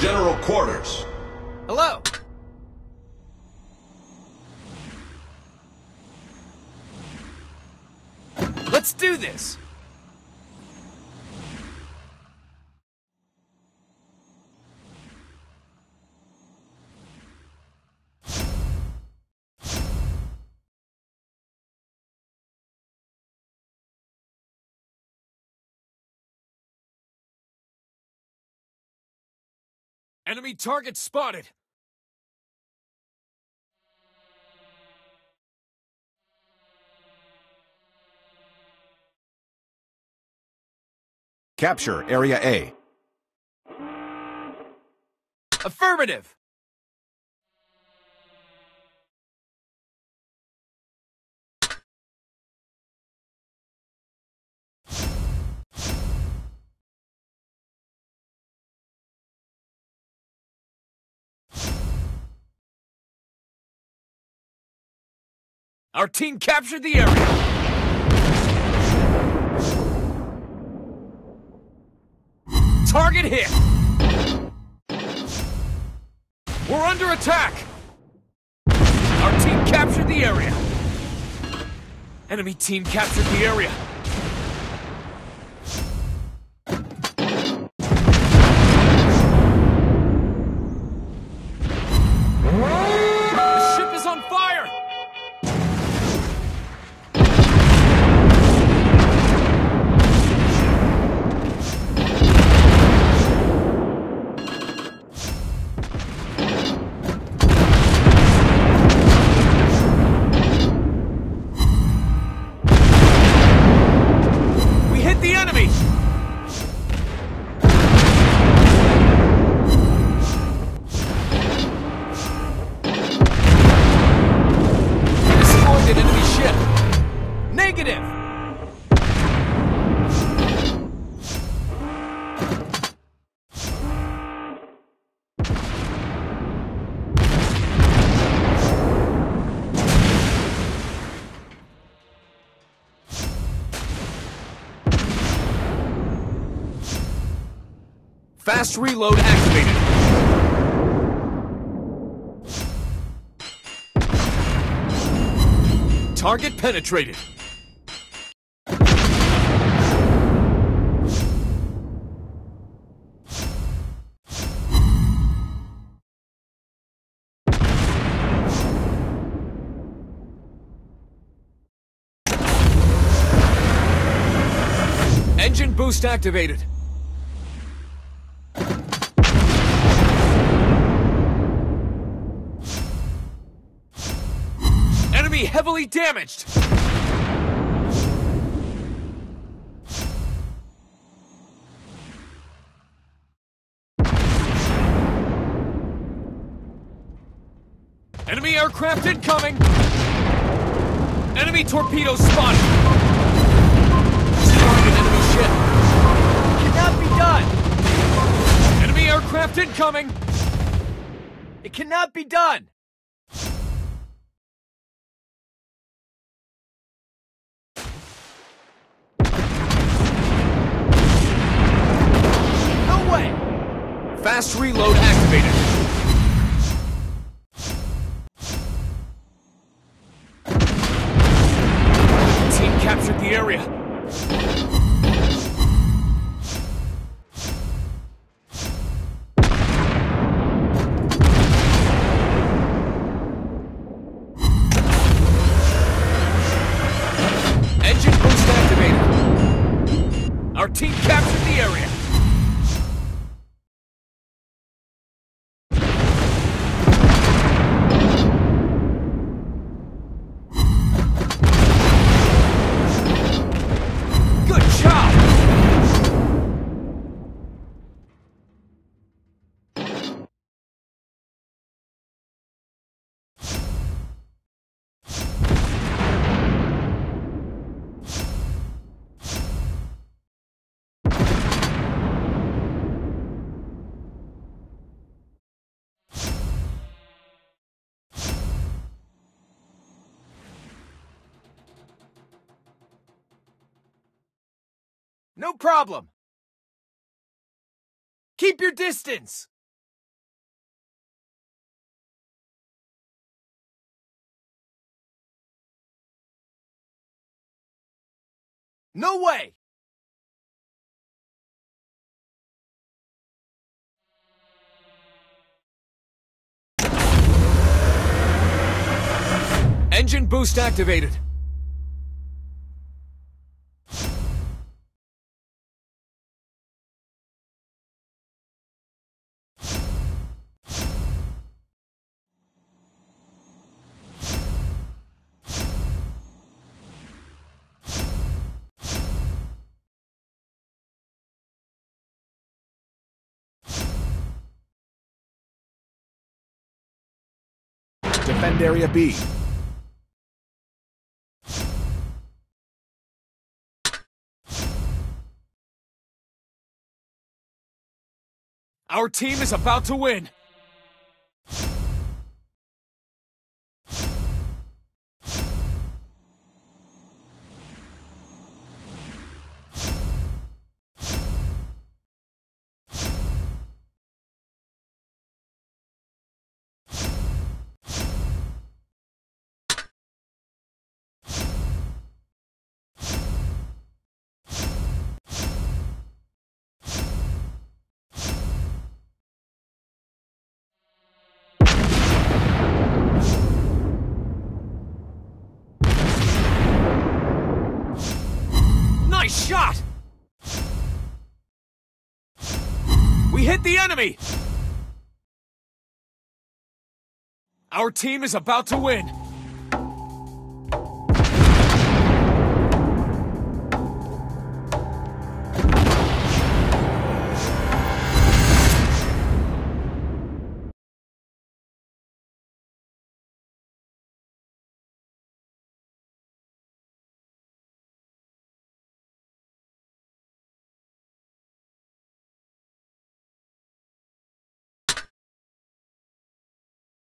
General quarters. Hello. Let's do this. Enemy target spotted. Capture Area A. Affirmative. Our team captured the area. Target hit. We're under attack. Our team captured the area. Enemy team captured the area. Negative! Fast reload activated. Target penetrated. Boost activated. Enemy heavily damaged! Enemy aircraft incoming! Enemy torpedoes spotted! Incoming! It cannot be done! No way! Fast reload activated. Team captured the area. No problem. Keep your distance. No way! Engine boost activated. Defend Area B. Our team is about to win. Nice shot! We hit the enemy! Our team is about to win.